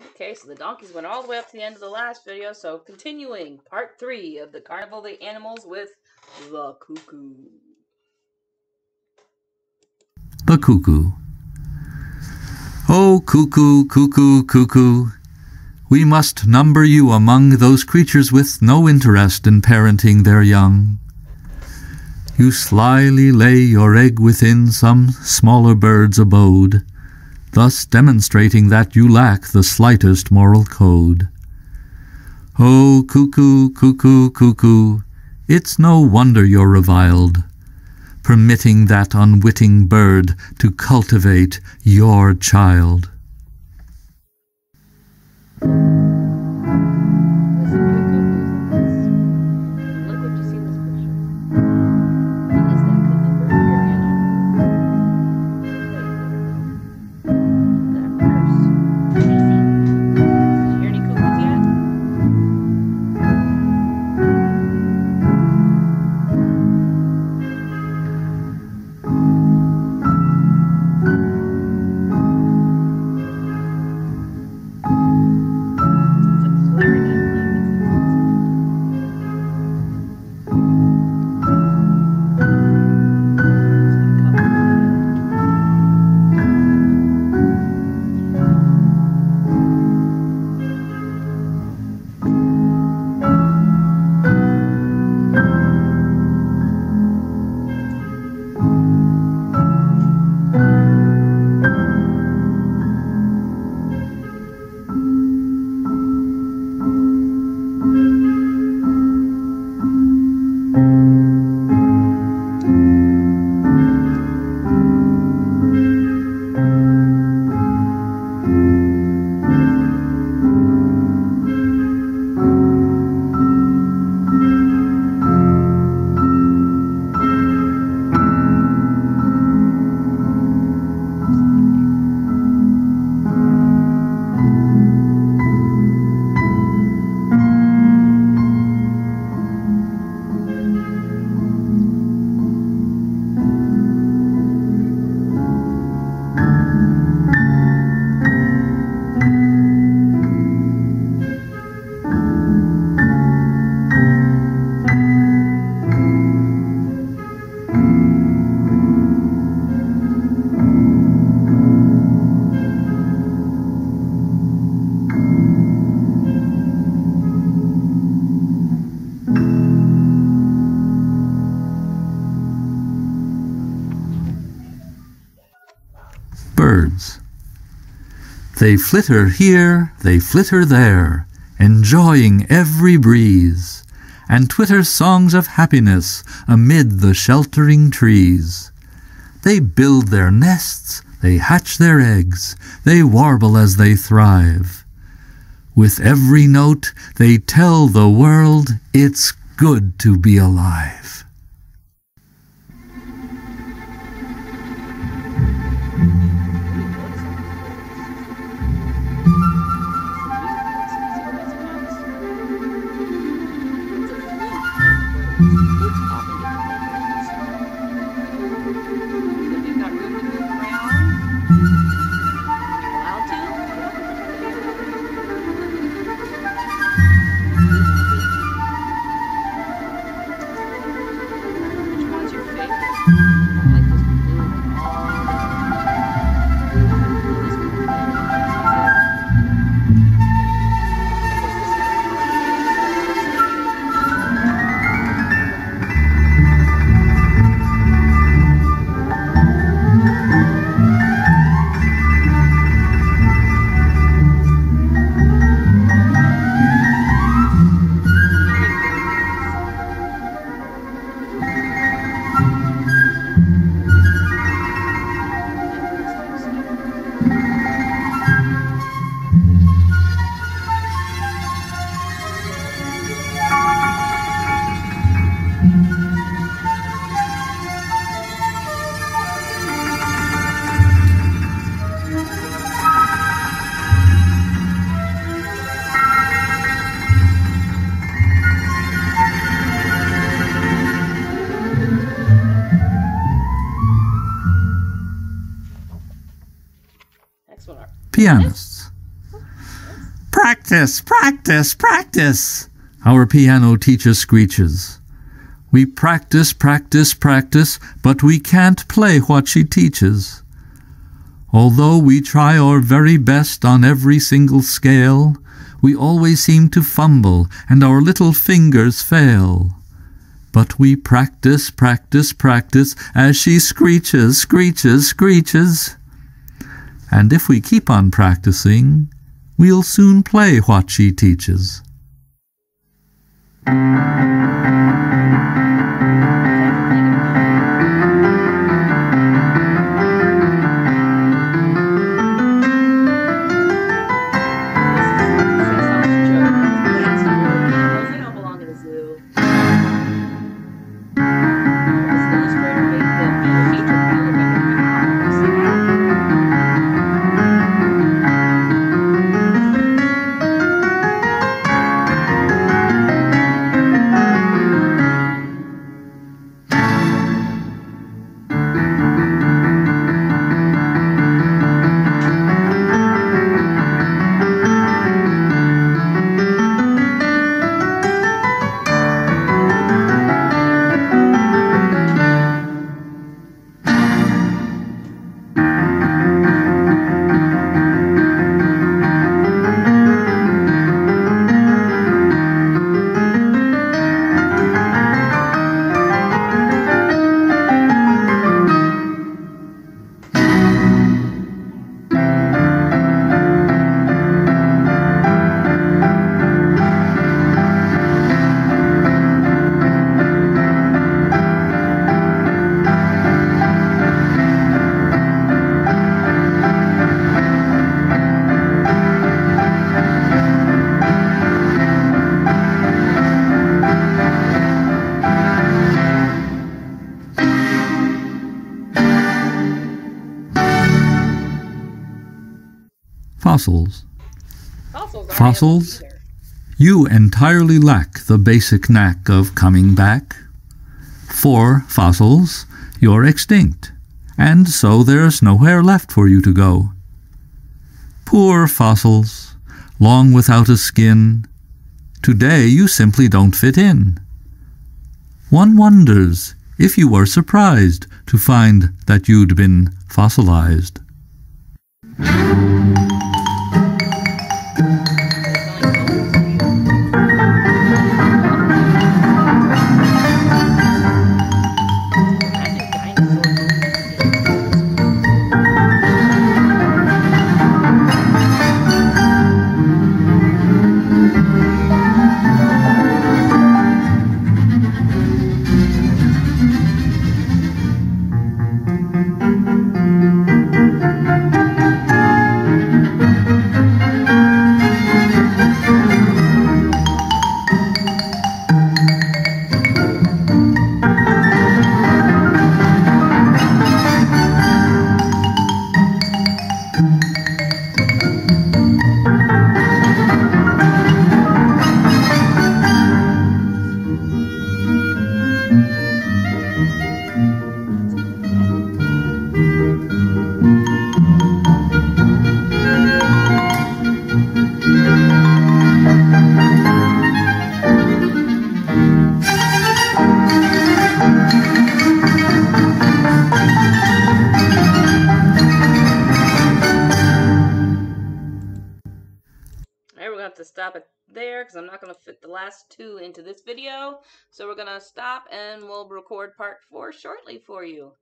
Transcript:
Okay, so the donkeys went all the way up to the end of the last video, so continuing part three of the Carnival of the Animals with the cuckoo. The cuckoo. Oh, cuckoo, cuckoo, cuckoo. We must number you among those creatures with no interest in parenting their young. You slyly lay your egg within some smaller bird's abode, thus demonstrating that you lack the slightest moral code. Oh, cuckoo, cuckoo, cuckoo, it's no wonder you're reviled, permitting that unwitting bird to cultivate your child. Birds. They flitter here, they flitter there, enjoying every breeze, and twitter songs of happiness amid the sheltering trees. They build their nests, they hatch their eggs, they warble as they thrive. With every note, they tell the world it's good to be alive. Pianists. Practice, practice, practice, our piano teacher screeches. We practice, practice, practice, but we can't play what she teaches. Although we try our very best on every single scale, we always seem to fumble and our little fingers fail. But we practice, practice, practice as she screeches, screeches, screeches. And if we keep on practicing, we'll soon play what she teaches. Fossils. Fossils. Fossils? able to either. You entirely lack the basic knack of coming back. For fossils, you're extinct, and so there's nowhere left for you to go. Poor fossils, long without a skin, today you simply don't fit in. One wonders if you were surprised to find that you'd been fossilized. Have to stop it there because I'm not going to fit the last two into this video. So we're going to stop and we'll record part four shortly for you.